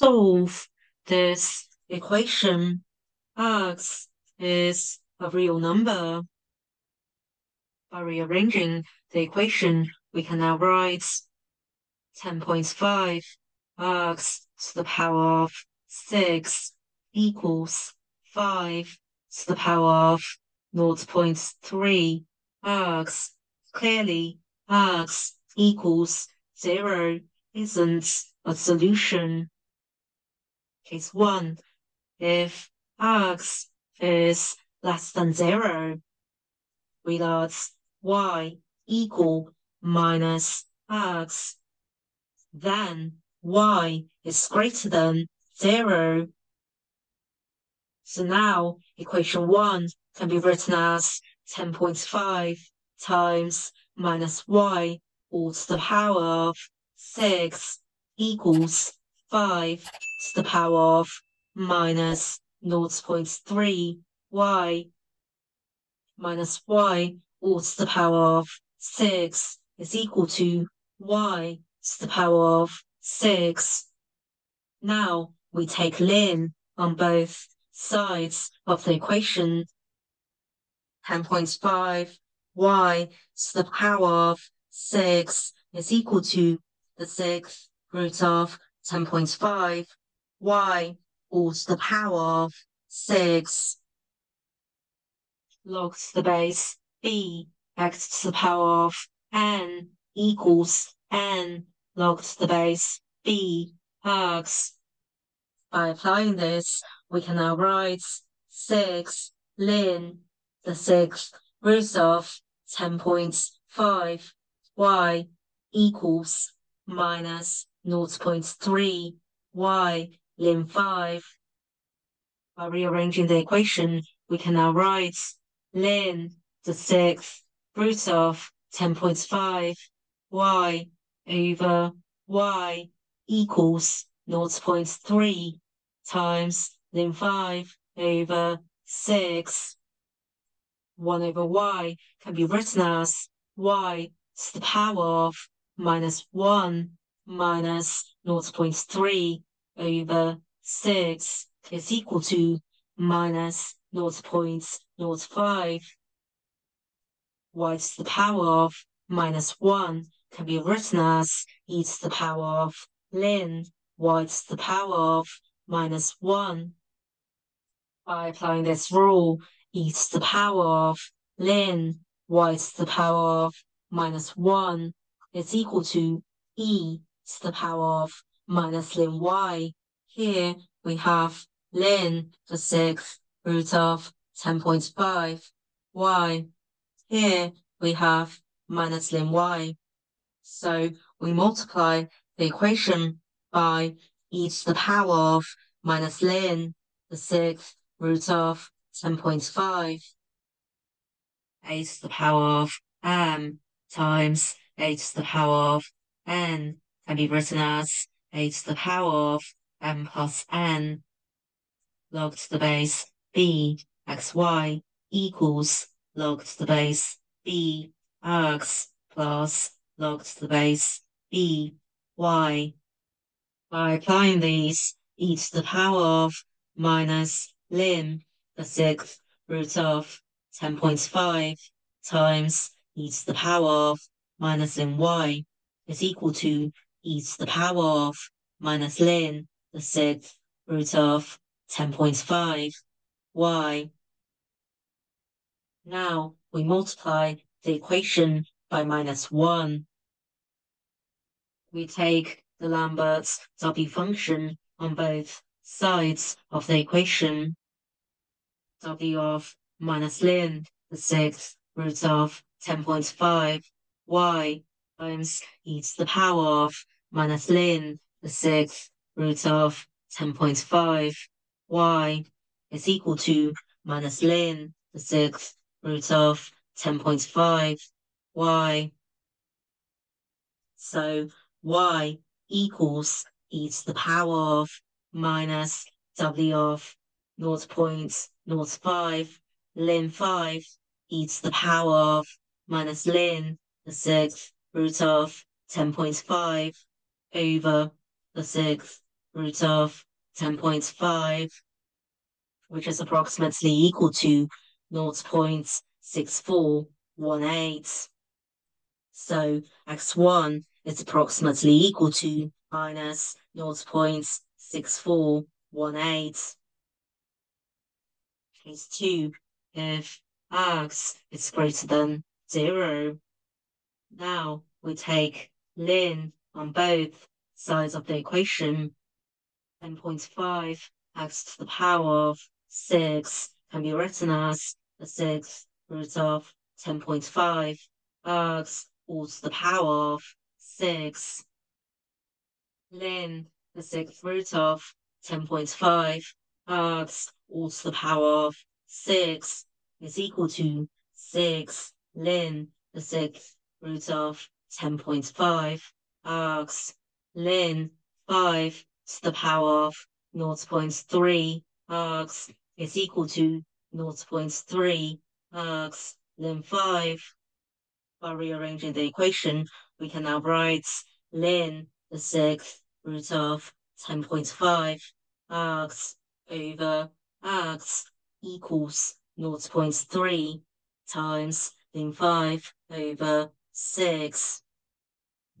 solve this equation, x is a real number. By rearranging the equation, we can now write 10.5 x to the power of 6 equals 5 to the power of 0.3 x. Clearly, x equals 0 isn't a solution. Case 1. If x is less than 0, we y equal minus x. Then y is greater than 0. So now equation 1 can be written as 10.5 times minus y all to the power of 6 equals 5 to the power of minus 0.3 y minus y all to the power of 6 is equal to y to the power of 6. Now we take ln on both sides of the equation. 10.5 y to the power of 6 is equal to the sixth root of 10.5 y all to the power of 6 log to the base. B x to the power of n equals n. Log to the base. B x. By applying this, we can now write 6 ln the sixth root of 10.5 y equals minus 0.3 y ln 5. By rearranging the equation, we can now write ln the sixth root of 10.5 y over y equals 0.3 times ln 5 over 6. 1 over y can be written as y to the power of minus 1 minus 0.3 over 6 is equal to minus 0.05. y to the power of minus 1 can be written as e to the power of ln to the power of minus 1. By applying this rule, e to the power of ln y to the power of minus 1 is equal to e to the power of minus ln y. Here we have ln the sixth root of 10.5 y. Here we have minus ln y. So we multiply the equation by e to the power of minus ln the sixth root of 10.5 a to the power of m times a to the power of n can be written as a to the power of m plus n log to the base b x y equals log to the base b x plus log to the base b y. By applying these, e to the power of minus ln the sixth root of 10.5 times e to the power of minus ln y is equal to e to the power of minus ln the sixth root of 10.5 y. Now we multiply the equation by minus 1. We take the Lambert's W function on both sides of the equation. W of minus ln the sixth root of 10.5 y times e to the power of minus ln the sixth root of 10.5 y is equal to minus ln the sixth root of 10.5 y. So y equals e to the power of minus w of 0.05 ln 5 e to the power of minus ln the sixth root of 10.5 over the sixth root of 10.5, which is approximately equal to 0.6418. So x1 is approximately equal to minus 0.6418. Case 2, if x is greater than 0. Now we take ln on both sides of the equation. 10.5 x to the power of 6 can be written as the sixth root of 10.5 x all to the power of 6. Then the sixth root of 10.5 x all to the power of 6 is equal to 6 ln the sixth root of 10.5 x ln 5 to the power of 0.3 x is equal to 0.3 x ln 5. By rearranging the equation, we can now write ln the sixth root of 10.5 x over x equals 0.3 times ln 5 over 6.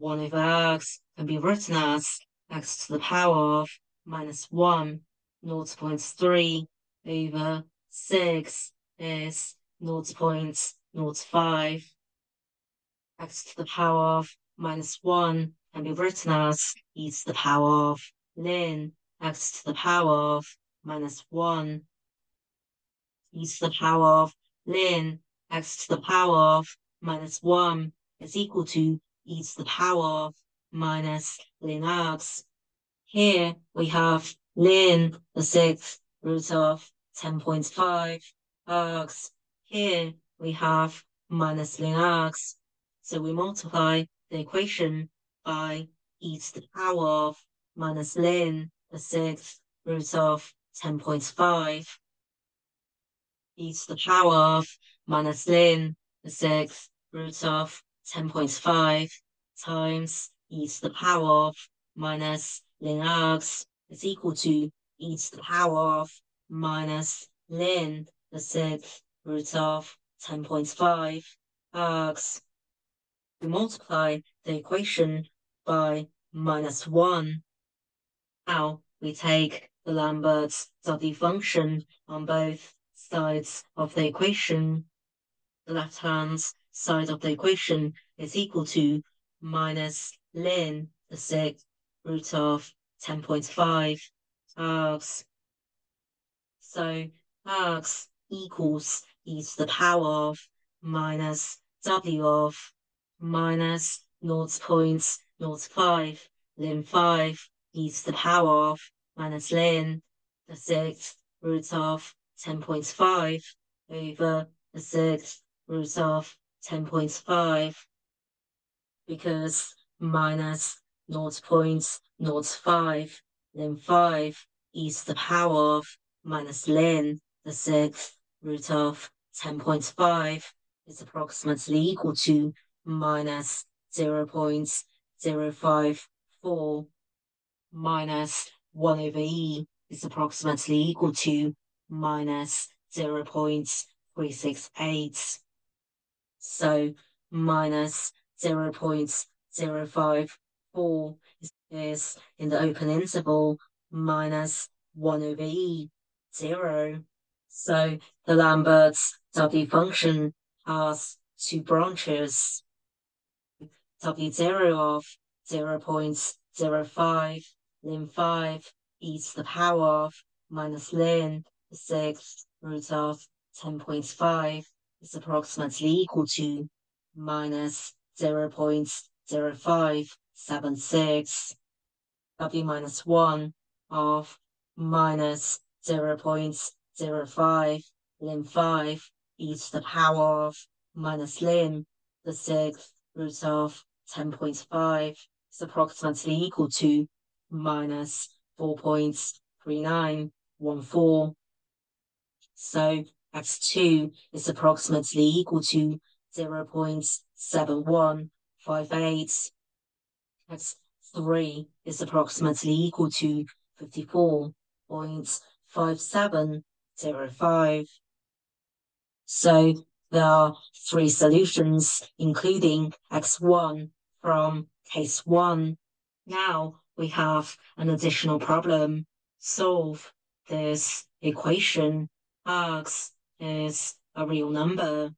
1 over x can be written as x to the power of minus 1, 0.3 over 6 is 0.05. x to the power of minus 1 can be written as e to the power of ln x to the power of minus 1 e to the power of ln x to the power of minus 1 is equal to to the power of minus ln x. Here we have ln the sixth root of 10.5 x. Here we have minus ln x. So we multiply the equation by e to the power of minus ln the sixth root of 10.5 e to the power of minus ln the sixth root of 10.5 times e to the power of minus ln x is equal to e to the power of minus ln the sixth root of 10.5 x. We multiply the equation by minus 1. Now we take the Lambert's W function on both sides of the equation. The left-hand side of the equation is equal to minus ln the sixth root of 10.5 x. So x equals e to the power of minus w of minus 0.05 ln 5 e to the power of minus ln the sixth root of 10.5 over the sixth root of 10.5 because minus 0.05 then 5 is the power of minus ln the sixth root of 10.5 is approximately equal to minus 0.054 minus 1 over e is approximately equal to minus 0.368. So minus 0 0.054 is in the open interval minus 1 over e, 0. So the Lambert's W function has two branches. W0 of 0 0.05 ln 5 e to the power of minus ln the sixth root of 10.5 is approximately equal to minus 0.0576. W minus 1 of minus 0.05 ln 5 e to the power of minus ln the sixth root of 10.5 is approximately equal to minus 4.3914. So x2 is approximately equal to 0.7158. X3 is approximately equal to 54.5705. So there are three solutions, including x1 from case 1. Now we have an additional problem. Solve this equation. x is a real number.